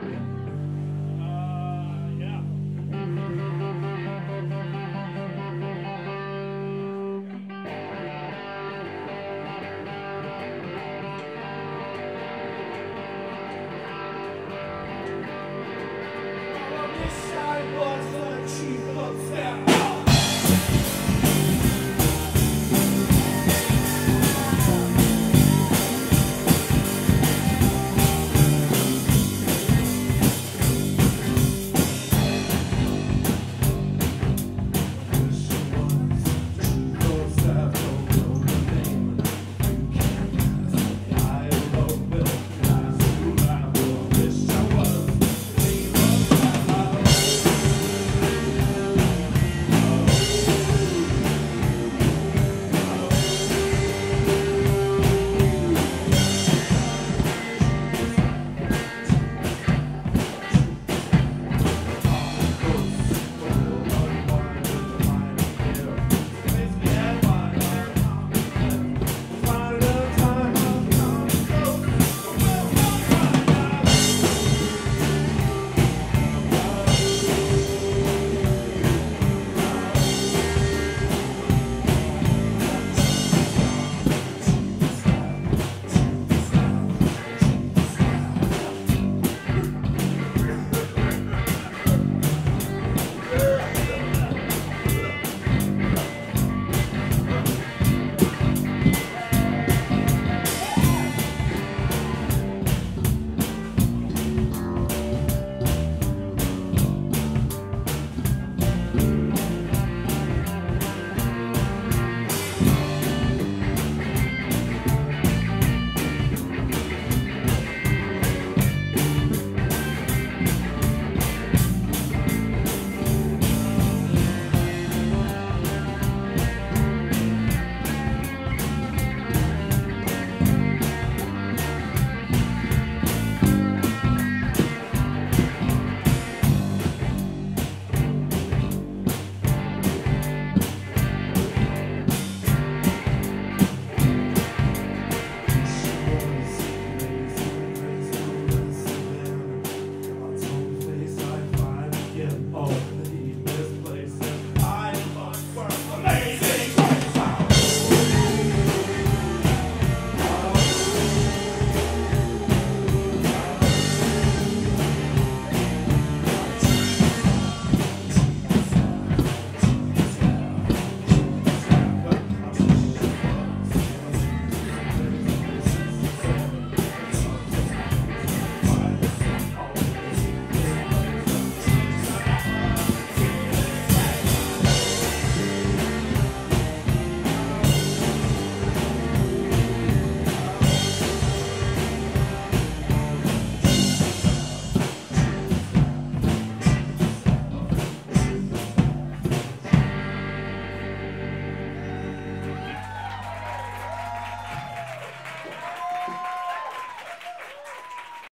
Yeah.